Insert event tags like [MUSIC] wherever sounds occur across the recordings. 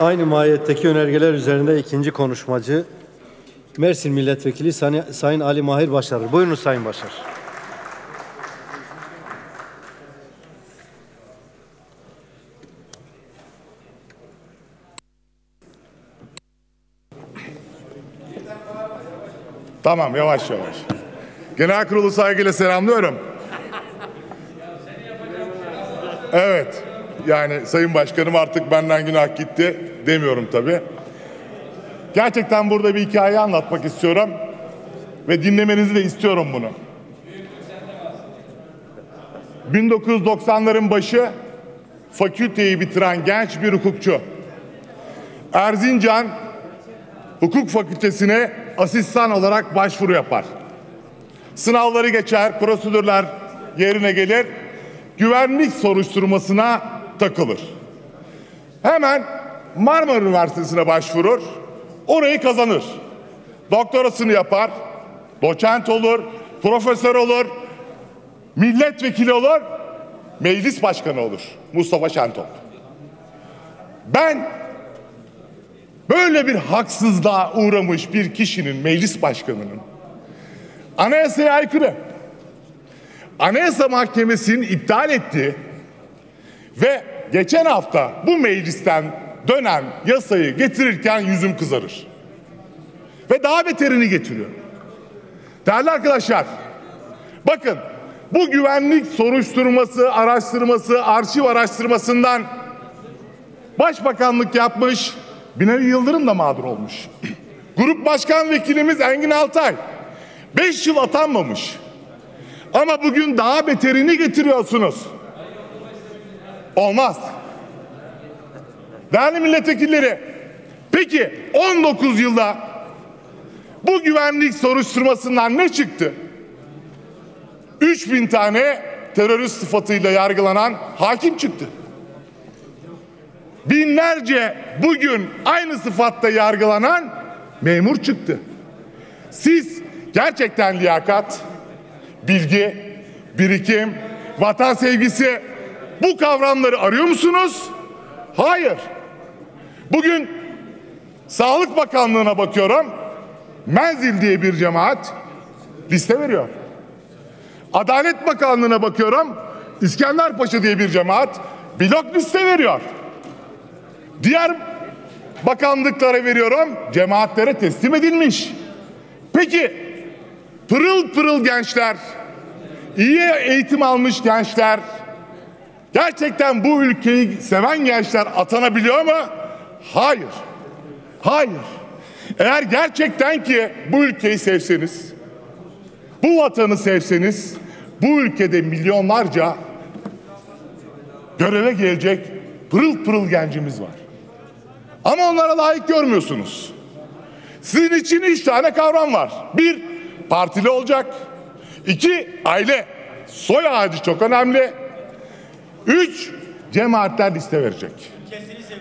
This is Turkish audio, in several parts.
Aynı mahiyetteki önergeler üzerinde ikinci konuşmacı Mersin Milletvekili Sayın- Ali Mahir Başarır. Buyurunuz Sayın Başar. Tamam yavaş yavaş. Genel kurulu saygıyla selamlıyorum. Evet. Yani Sayın Başkanım artık benden günah gitti demiyorum tabii. Gerçekten burada bir hikaye anlatmak istiyorum. Ve dinlemenizi de istiyorum bunu. 1990'ların başı fakülteyi bitiren genç bir hukukçu. Erzincan hukuk fakültesine asistan olarak başvuru yapar. Sınavları geçer, prosedürler yerine gelir, güvenlik soruşturmasına takılır. Hemen Marmara Üniversitesi'ne başvurur, orayı kazanır. Doktorasını yapar, doçent olur, profesör olur, milletvekili olur, meclis başkanı olur. Mustafa Şentop. Ben böyle bir haksızlığa uğramış bir kişinin meclis başkanının anayasaya aykırı anayasa mahkemesinin iptal ettiği ve geçen hafta bu meclisten dönen yasayı getirirken yüzüm kızarır. Ve daha beterini getiriyor. Değerli arkadaşlar, bakın bu güvenlik soruşturması, araştırması, arşiv araştırmasından başbakanlık yapmış, Binali Yıldırım da mağdur olmuş. [CLEARS THROAT] Grup Başkan Vekilimiz Engin Altay 5 yıl atanmamış. Ama bugün daha beterini getiriyorsunuz. Olmaz. Değerli milletvekilleri, peki 19 yılda bu güvenlik soruşturmasından ne çıktı? 3000 tane terörist sıfatıyla yargılanan hakim çıktı binlerce bugün aynı sıfatta yargılanan memur çıktı. Siz gerçekten liyakat, bilgi, birikim, vatan sevgisi bu kavramları arıyor musunuz? Hayır. Bugün Sağlık Bakanlığı'na bakıyorum. Menzil diye bir cemaat liste veriyor. Adalet Bakanlığı'na bakıyorum. İskenderpaşa diye bir cemaat blok liste veriyor. Diğer bakanlıklara veriyorum, cemaatlere teslim edilmiş. Peki pırıl pırıl gençler, iyi eğitim almış gençler, gerçekten bu ülkeyi seven gençler atanabiliyor mu? Hayır. Hayır. Eğer gerçekten ki bu ülkeyi sevseniz, bu vatanı sevseniz, bu ülkede milyonlarca göreve gelecek pırıl pırıl gencimiz var. Ama onlara layık görmüyorsunuz. Sizin için üç tane kavram var. Bir, partili olacak. İki, aile. Soy ağacı çok önemli. Üç, cemaatler liste verecek.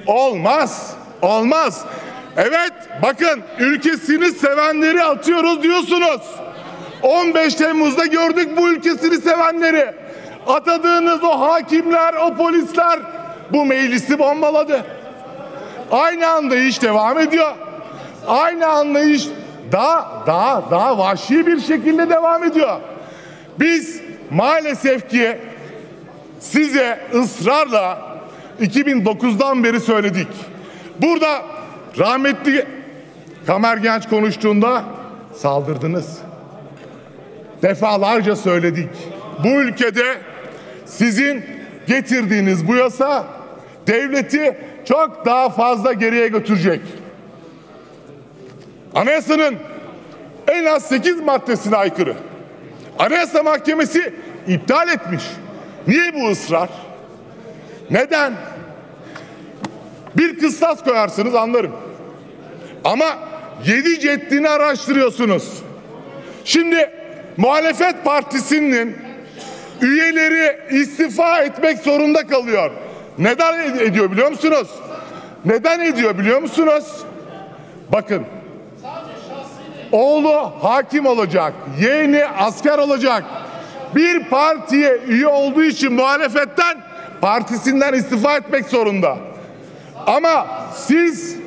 Olmaz. Olmaz. Evet bakın ülkesini sevenleri atıyoruz diyorsunuz. 15 Temmuz'da gördük bu ülkesini sevenleri. Atadığınız o hakimler, o polisler bu meclisi bombaladı. Aynı anlayış devam ediyor. Aynı anlayış daha daha daha vahşi bir şekilde devam ediyor. Biz maalesef ki size ısrarla 2009'dan beri söyledik. Burada rahmetli Kamer Genç konuştuğunda saldırdınız. Defalarca söyledik. Bu ülkede sizin getirdiğiniz bu yasa devleti çok daha fazla geriye götürecek. Anayasanın en az 8 maddesine aykırı. Anayasa Mahkemesi iptal etmiş. Niye bu ısrar? Neden? Bir kıstas koyarsınız anlarım. Ama yedi ceddini araştırıyorsunuz. Şimdi muhalefet partisinin üyeleri istifa etmek zorunda kalıyor. Neden ed- ediyor biliyor musunuz? Neden ediyor biliyor musunuz? Bakın. Oğlu hakim olacak, yeğeni asker olacak. Bir partiye üye olduğu için muhalefetten partisinden istifa etmek zorunda. Ama siz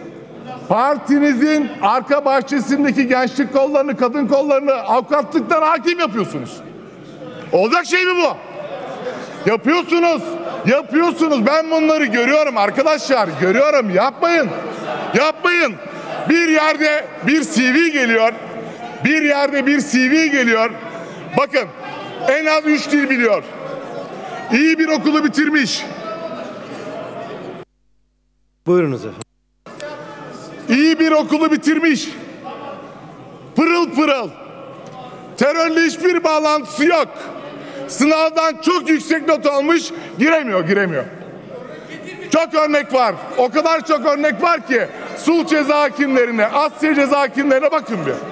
partinizin arka bahçesindeki gençlik kollarını, kadın kollarını avukatlıktan hakim yapıyorsunuz. Olacak şey mi bu? Yapıyorsunuz. Yapıyorsunuz. Ben bunları görüyorum arkadaşlar. Görüyorum. Yapmayın. Yapmayın. Bir yerde bir CV geliyor. Bir yerde bir CV geliyor. Bakın en az üç dil biliyor. İyi bir okulu bitirmiş. Buyurunuz efendim. İyi bir okulu bitirmiş. Pırıl pırıl. Terörle hiçbir bağlantısı yok. Sınavdan çok yüksek not almış, giremiyor, giremiyor. Çok örnek var. O kadar çok örnek var ki sulh ceza hakimlerine, Asya ceza hakimlerine bakın bir.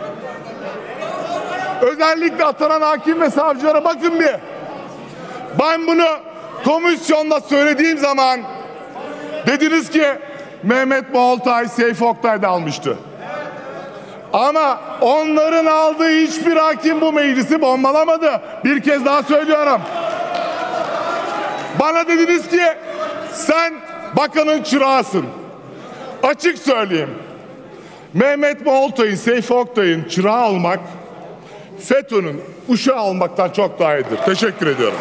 Özellikle atanan hakim ve savcılara bakın bir. Ben bunu komisyonda söylediğim zaman dediniz ki Mehmet Moğoltay, Seyfi Oktay da almıştı. Ama onların aldığı hiçbir hakim bu meclisi bombalamadı. Bir kez daha söylüyorum. Bana dediniz ki sen bakanın çırağısın. Açık söyleyeyim. Mehmet Moğoltay'ın, Seyfi Oktay'ın çırağı olmak FETÖ'nün uşağı olmaktan çok daha iyidir. Teşekkür ediyorum.